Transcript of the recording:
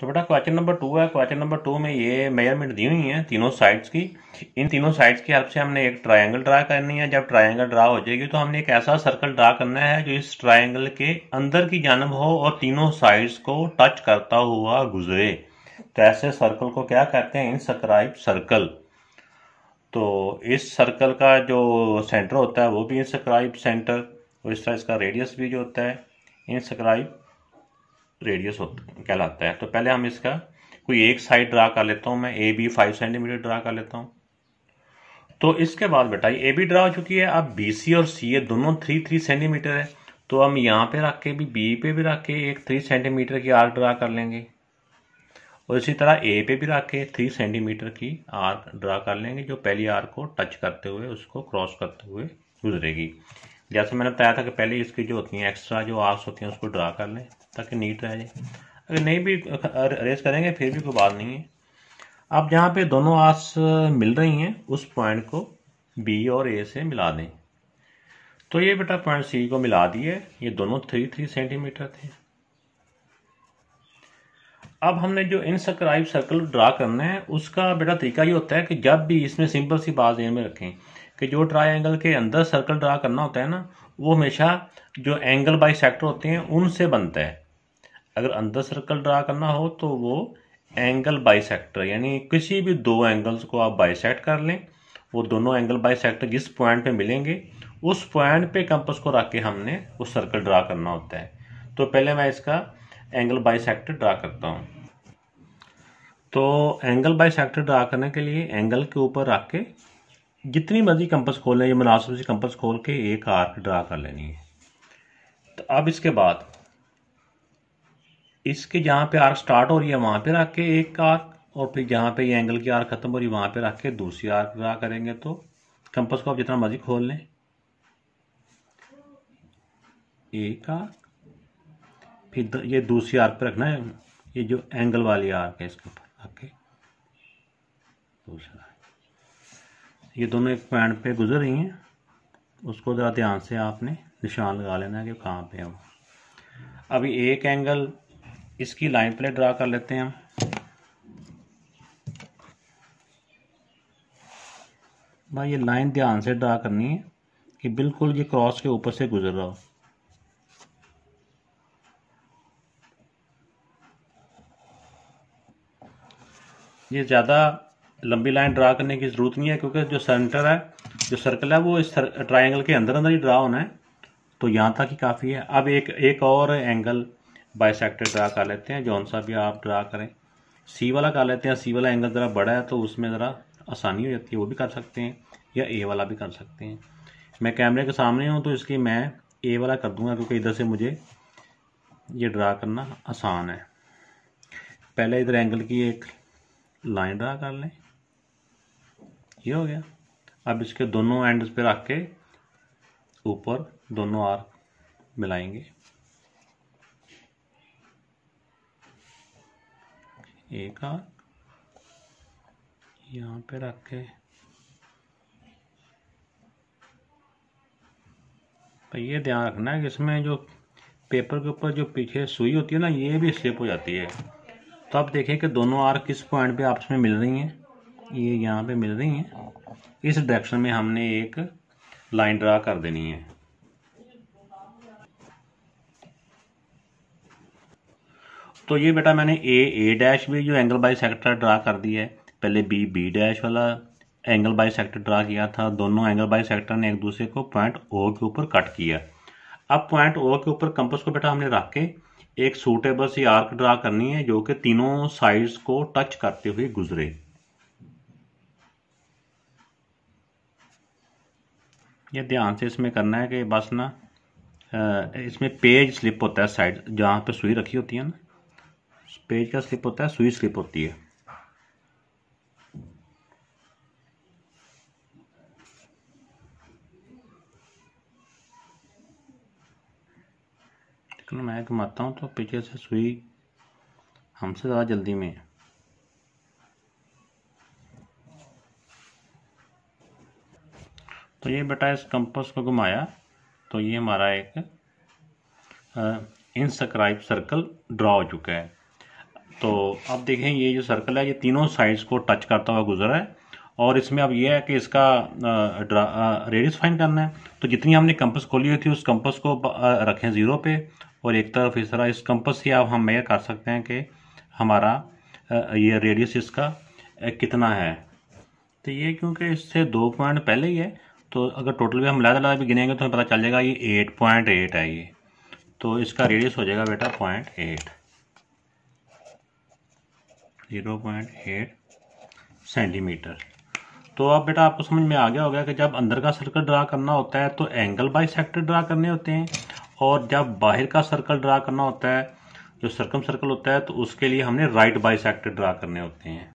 तो बेटा question number two है क्वेश्चन नंबर टू में ये मेज़रमेंट दी हुई है तीनों साइड्स की। इन तीनों साइड्स की हेल्प से हमने एक ट्रायंगल ड्रा करनी है। जब ट्रायंगल ड्रा हो जाएगी तो हमने एक ऐसा सर्कल ड्रा करना है जो इस ट्रायंगल के अंदर की जानब हो और तीनों साइड्स को टच करता हुआ गुजरे। तो ऐसे सर्कल को क्या कहते हैं? इनस्क्राइब सर्कल तो इस सर्कल का जो सेंटर होता है वो भी इनस्क्राइब सेंटर और इस तरह इसका रेडियस भी जो होता है इनस्क्राइब रेडियस कहलाता है। तो पहले हम इसका कोई एक साइड ड्रा कर लेता हूँ, मैं A B five centimetre draw कर लेता हूँ। तो इसके बाद बेटा ए बी ड्रा हो चुकी है। अब बी सी और सी ए दोनों थ्री थ्री सेंटीमीटर है। तो हम यहाँ पे रख के भी बी पे भी रख के एक थ्री सेंटीमीटर की आर्क ड्रा कर लेंगे। और इसी तरह ए पे भी रख के थ्री सेंटीमीटर की आर्क ड्रा कर लेंगे, जो पहली आर्क को टच करते हुए, उसको क्रॉस करते हुए गुजरेगी। जैसे मैंने बताया था कि पहले इसकी जो होती हैं एक्स्ट्रा जो आर्क्स होती हैं, उसको ड्रा कर लें, ताकि नीट रह जाए। अगर नहीं भी अरेज करेंगे, फिर भी कोई बात नहीं है। अब जहाँ पे दोनों आर्क्स मिल रही हैं, उस पॉइंट को बी और ए से मिला दें। तो ये बेटा पॉइंट सी को मिला दिए। ये दोनों थ्री थ्री सेंटीमीटर थे। अब हमने जो इनस्क्राइब सर्कल ड्रा करना है, उसका बेटा तरीका ये होता है कि जब भी इसमें सिंपल सी बात में रखें कि जो ट्रायंगल के अंदर सर्कल ड्रा करना होता है ना, वो हमेशा जो एंगल बाई सेक्टर होते हैं, उनसे बनता है। अगर अंदर सर्कल ड्रा करना हो तो वो एंगल बाई सेक्टर यानी किसी भी दो एंगल्स को आप बाइसेक्ट कर लें, वो दोनों एंगल बाई सेक्टर जिस पॉइंट पे मिलेंगे, उस पॉइंट पे कंपस को रख के हमने वो सर्कल ड्रा करना होता है। तो पहले मैं इसका एंगल बाई सेक्टर ड्रा करता हूँ। तो एंगल बाई सेक्टर ड्रा करने के लिए एंगल के ऊपर रख के जितनी मर्ज़ी कंपस खोल लें, या मुनासिब सी कंपस खोल के एक आर्क ड्रा कर लेनी है। तो अब इसके बाद, इसके जहाँ पे आर्क स्टार्ट हो रही है, वहाँ पे रख के एक आर्क, और फिर जहाँ पे ये एंगल की आर्क खत्म हो रही है, वहाँ पे रख के दूसरी आर्क ड्रा करेंगे तो कंपस को आप जितना मर्ज़ी खोल लें। एक आर्क, फिर ये दूसरी आर्क पे रखना है, ये जो एंगल वाली आर्क है इसके ऊपर रख के दूसरा। ये दोनों एक पॉइंट पे गुजर रही हैं। उसको ज़रा ध्यान से आपने निशान लगा लेना है कि कहाँ पे है वो। अभी एक एंगल इसकी लाइन प्ले ड्रा कर लेते हैं हम। भाई, ये लाइन ध्यान से ड्रा करनी है कि बिल्कुल ये क्रॉस के ऊपर से गुजर रहा हो। ये ज़्यादा लंबी लाइन ड्रा करने की ज़रूरत नहीं है, क्योंकि जो सेंटर है, जो सर्कल है, वो इस ट्राइंगल के अंदर अंदर ही ड्रा होना है। तो यहाँ तक ही काफ़ी है। अब एक एक और एंगल बाइसेक्टर ड्रा कर लेते हैं, जौन सा भी आप ड्रा करें। सी वाला कर लेते हैं। सी वाला एंगल ज़रा बड़ा है तो उसमें ज़रा आसानी हो जाती है, वो भी कर सकते हैं, या ए वाला भी कर सकते हैं। मैं कैमरे के सामने हूँ तो इसकी मैं ए वाला कर दूँगा, क्योंकि इधर से मुझे ये ड्रा करना आसान है। पहले इधर एंगल की एक लाइन ड्रा कर लें। ये हो गया। अब इसके दोनों एंड्स पे रख के ऊपर दोनों आर्क मिलाएँगे। एक आर्क यहाँ पे रख के। तो ये ध्यान रखना है कि इसमें जो पेपर के ऊपर जो पीछे सुई होती है ना, ये भी स्लिप हो जाती है। तो आप देखें कि दोनों आर्क किस पॉइंट पे आपस में मिल रही हैं। ये यहाँ पे मिल रही हैं। इस डायरेक्शन में हमने एक लाइन ड्रा कर देनी है। तो ये बेटा मैंने ए ए डैश भी जो एंगल बाई सेक्टर ड्रा कर दिया है। पहले बी बी डैश वाला एंगल बाई सेक्टर ड्रा किया था। दोनों एंगल बाई सेक्टर ने एक दूसरे को पॉइंट ओ के ऊपर कट किया। अब पॉइंट ओ के ऊपर कंपस को बेटा हमने रख के एक सूटेबल सी आर्क ड्रा करनी है, जो कि तीनों साइड्स को टच करते हुए गुजरे। ये ध्यान से इसमें करना है कि बस ना इसमें पेज स्लिप होता है साइड जहाँ पे सुई रखी होती है ना, पेज का स्लिप होता है, सुई स्लिप होती है। मैं घुमाता हूँ तो पीछे से सुई हमसे ज़्यादा जल्दी में है। तो ये बेटा इस कंपस को घुमाया तो ये हमारा एक इनस्क्राइब सर्कल ड्रा हो चुका है। तो अब देखें, ये जो सर्कल है, ये तीनों साइड्स को टच करता हुआ गुजरा है, और इसमें अब ये है कि इसका रेडियस फाइंड करना है। तो जितनी हमने कंपस खोली हुई थी, उस कंपस को रखें ज़ीरो पे, और एक तरफ़ इस तरह इस कंपस से अब हम मेयर कर सकते हैं कि हमारा ये रेडियस इसका कितना है। तो ये क्योंकि इससे दो पॉइंट पहले ही है तो अगर टोटल भी हम लादा लादा भी गिनेंगे तो हमें पता चल जाएगा ये एट पॉइंट एट है ये। तो इसका रेडियस हो जाएगा बेटा point eight zero point eight centimetre तो अब बेटा आपको समझ में आ गया होगा कि जब अंदर का सर्कल ड्रा करना होता है तो एंगल बाई सेक्टर ड्रा करने होते हैं और जब बाहर का सर्कल ड्रा करना होता है, जो सर्कम सर्कल होता है तो उसके लिए हमने राइट बाई सेक्टर ड्रा करने होते हैं।